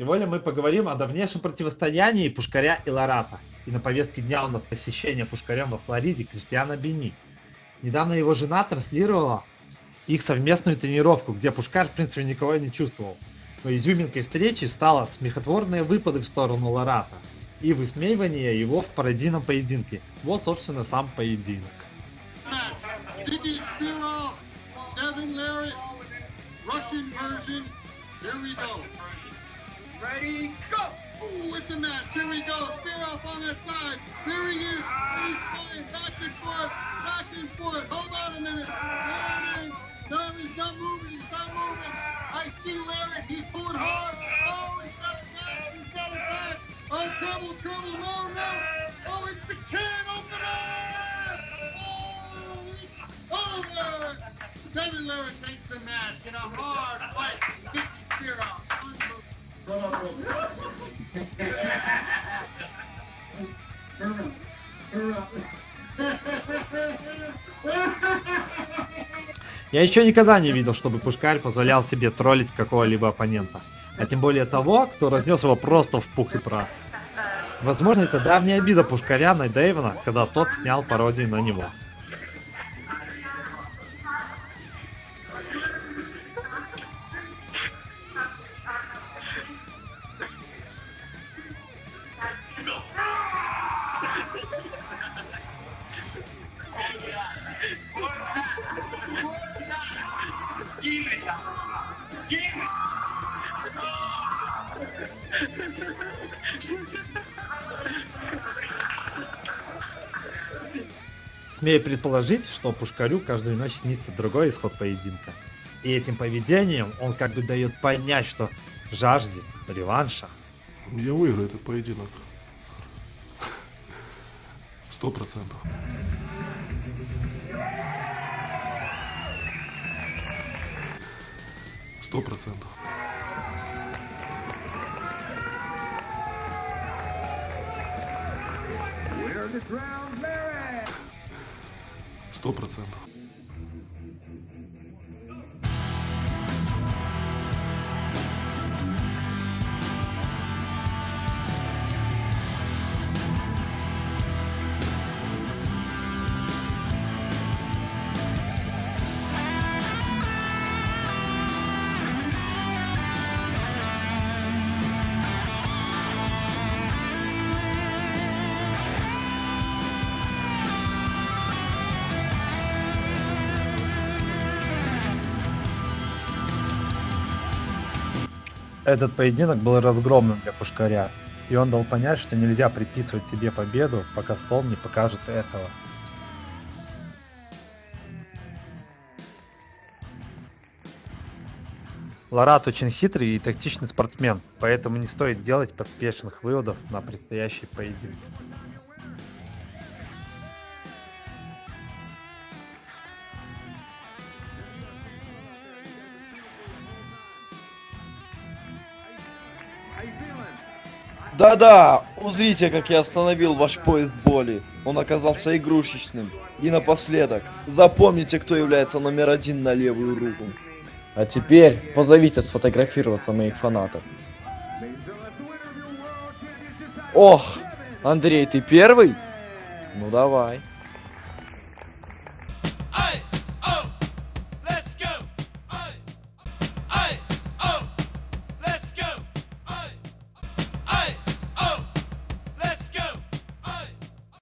Сегодня мы поговорим о давнейшем противостоянии Пушкаря и Ларата. И на повестке дня у нас посещение Пушкарем во Флориде Кристиана Бени. Недавно его жена транслировала их совместную тренировку, где Пушкарь, в принципе, никого не чувствовал. Но изюминкой встречи стало смехотворные выпады в сторону Ларата и высмеивание его в пародийном поединке. Вот, собственно, сам поединок. Russian version. Here we go. Ready, go! Ooh, it's a match. Here we go. Spear off on that side. There he is. He's flying back and forth, back and forth. Hold on a minute. There it is. No, he's not moving. He's not moving. I see Larry. He's pulling hard. Oh, he's got it back. He's got it back. Oh, trouble, trouble. No, no. Oh, it's the can opener. Oh, it's over. Devin Larry takes the match in a hard fight. Get the spear off. Я еще никогда не видел, чтобы Пушкарь позволял себе троллить какого-либо оппонента. А тем более того, кто разнес его просто в пух и прах. Возможно, это давняя обида Пушкаря на Дэйвена, когда тот снял пародию на него. Смею предположить, что Пушкарю каждую ночь снится другой исход поединка. И этим поведением он как бы дает понять, что жаждет реванша. Я выиграю этот поединок. Сто процентов. Сто процентов. Сто процентов. Этот поединок был разгромным для Пушкаря, и он дал понять, что нельзя приписывать себе победу, пока стол не покажет этого. Ларат очень хитрый и тактичный спортсмен, поэтому не стоит делать поспешных выводов на предстоящий поединок. Да-да, узрите, как я остановил ваш поезд боли. Он оказался игрушечным. И напоследок, запомните, кто является номер один на левую руку. А теперь позовите сфотографироваться моих фанатов. Ох, Андрей, ты первый? Ну давай.